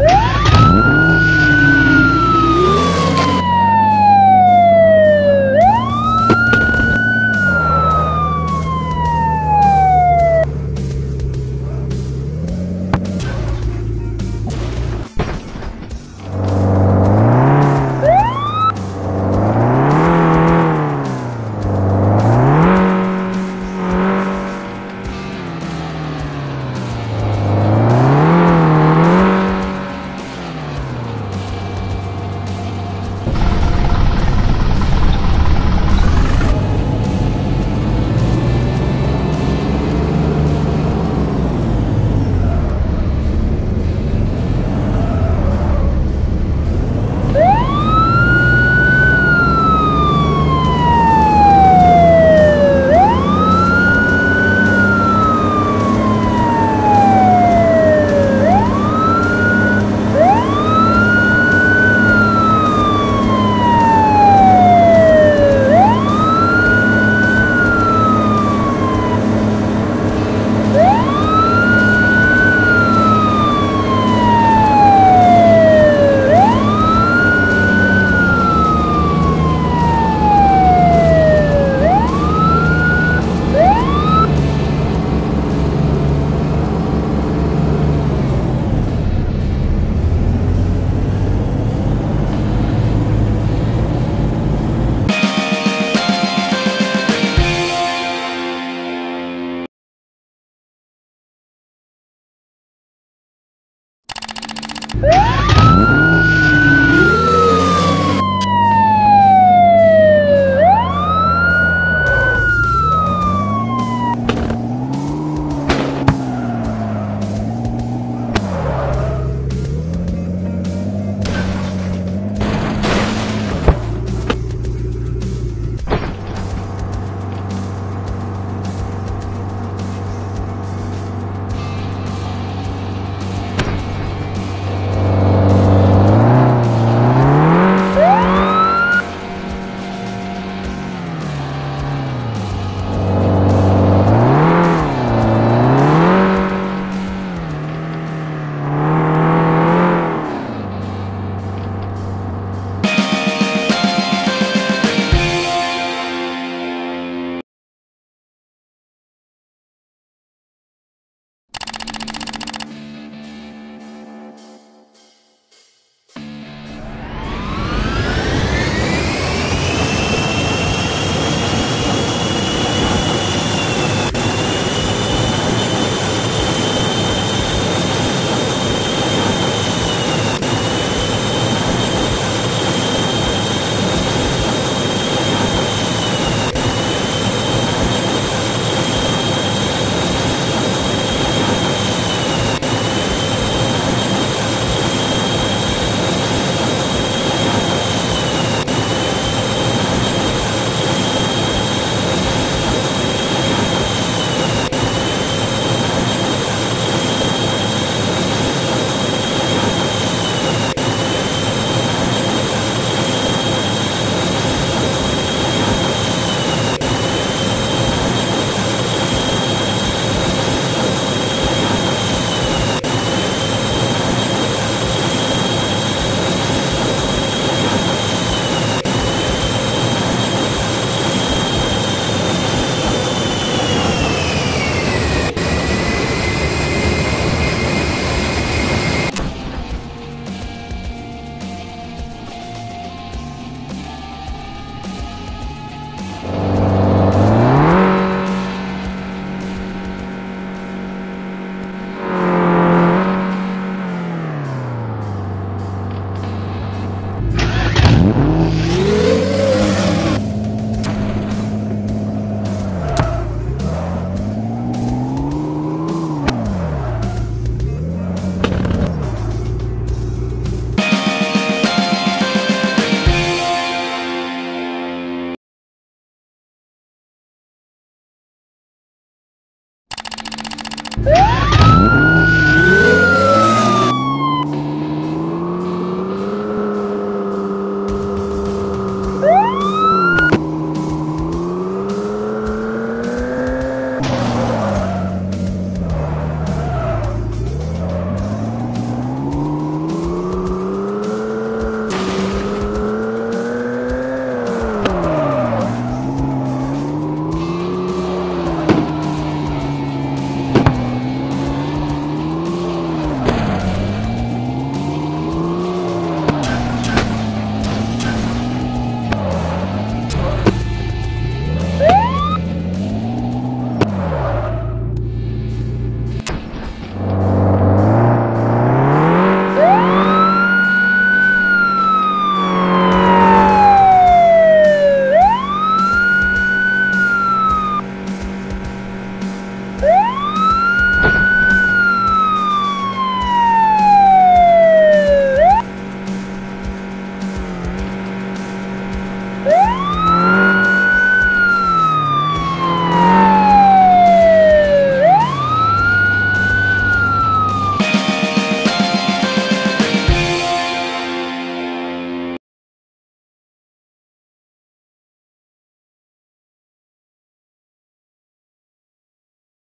Woo! Woo!